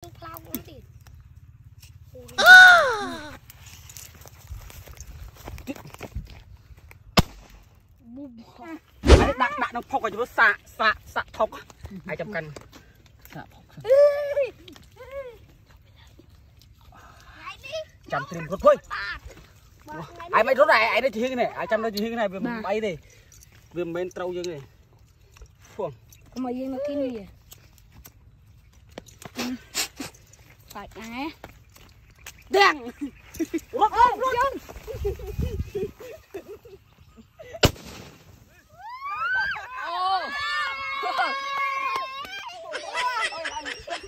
ផ្លោកហ្នឹងទៀតប៊ូបហើយដាក់ដាក់ក្នុងផុកឲ្យជួយសាកសាកសាកថុកហើយចាំកាន់សាកផុកសិនចាំត្រៀមរត់ធ្វើបាទបាទអាយមិនរត់អាយអាយនៅជាងនេះអាយចាំនៅជាងនេះវាមិនអីទេវាមិនមែនត្រូវយើងទេហ្វងកុំឲ្យយើងមកគិនវា សាច់ណាដាំងរត់រត់រត់អូ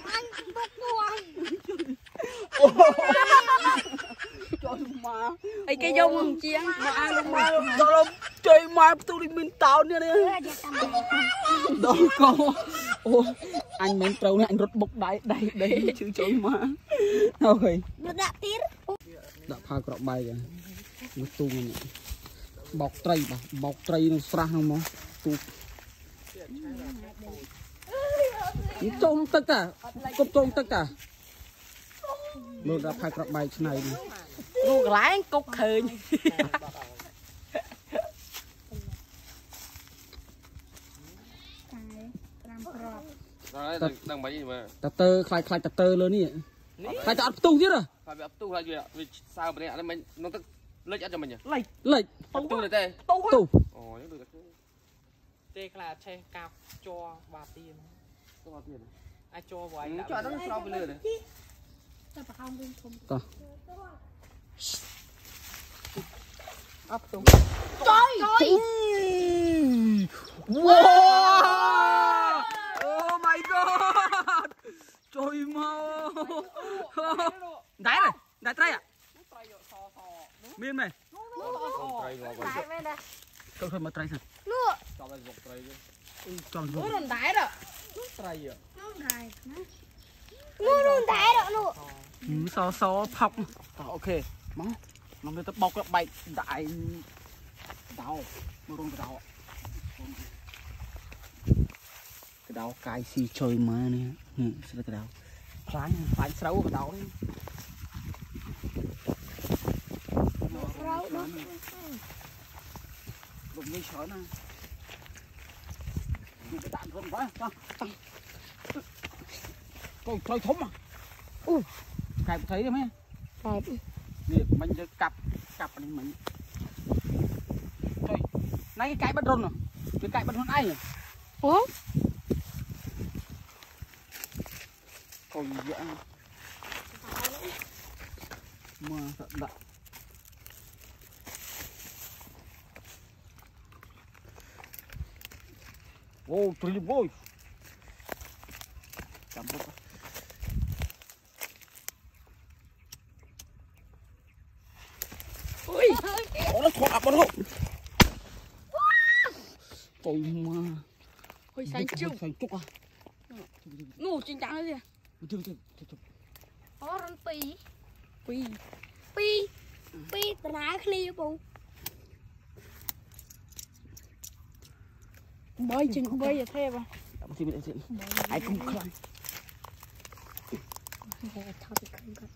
អញបុកពួងចូលមកអីគេយកមកជាងមកអានមកដល់ ជួយមកផ្ទុះនេះមានតោននេះយកតាមដល់កោអូអញមិនត្រូវនេះអញរត់បុកដៃដៃដៃជឿចូលមកអូយមកដាក់ទៀតដាក់ផាក្រក់បែកមកទូងនេះបោកត្រីបាទបោកត្រីនឹងស្រះហ្នឹងមកទូនេះចូលទឹកតាគប់ចូលទឹកតាលោកដាក់ផាក្រក់បែកឆ្នៃនេះរូកន្លែងគុកឃើញ 5គ្រាប់ ហើយដឹងដឹងមិនមើលតើតើខ្លាចខ្លាចតើតើលើនេះខ្លាចតែអត់ផ្ទុះទៀតហ៎ហើយវាអត់ផ្ទុះហើយវាវាសើម្នាក់អានេះមិនក្នុងទឹកលិចអត់ចាំមិញលិចអត់ផ្ទុះទេទេផ្ទុះអូយដូចតែខ្លួនទេខ្លះឆេះកាប់ជ័របាទៀនស្គាល់ទៀតអាចជ័រវ៉ៃចុះដាក់អត់ដឹងស្រោបពីលើទេតែប្រហោងវិញធំតោះអត់ផ្ទុះចុយចុយវ៉ាអូ my god ជួយមក ដែរដែរត្រីអ่ะត្រីយកសសមានមែនត្រីងាប់តែមែនដែរចូលធ្វើមកត្រីសិននោះចាប់ឲ្យយកត្រីទៅចង់យអូករំដែរដល់ត្រីនោះដែរណានោះនោះដែរដល់នោះសសផុកអូខេមកមកទៅបោកបែកដាក់ឯងដោមករងកដោកដោកាយស៊ីជួយមកនេះនេះស្រូវកដោ ខ្លាញ់ខ្លាញ់ស្រូវកដោនេះរៅនោះរំងាយច្រើនណានេះទៅដាក់រំបាទតោះកូនត្រូវធំអូកែបត្រីទេមែនតែនេះមិញទៅកាប់កាប់នេះមិញចុយណៃកាយបាត់រុនវាកាយបាត់រុនឯងអូ កូនយកមកដាក់អូត្រីបយចាំបុកអុយអូ nó khó ập nó Trời mà ហុយសាញ់ជុក Xanh chúc à នោះចិញ្ចាំ ងទេ Chưa chưa chưa chưa អូរនពីពីរពីពីតារាគ្នាពូបីចិញ្បីទេទេបង Đậm thì bị chuyện Ai cũng khăn តែថតពីខាងគាត់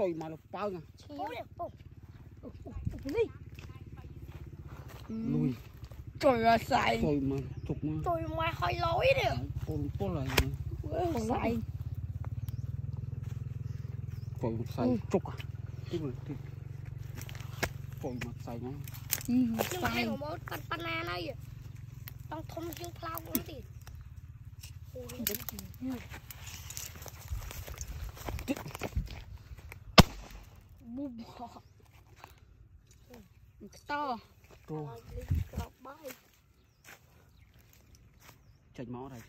cây mà nó bao nha. Lùi. Trời ơi xài. Trời mà chụp mà. Trời mà hơi lối đi con có lại xài. Trời xài ừ. chụp à. Chụp rồi thì trời mà xài ừ, nha xài. của mỗi pan pan na này trong thùng dương plau cũng. ប៊ូបខ្ត Tô ក្របបាយ Chạch máu này chạch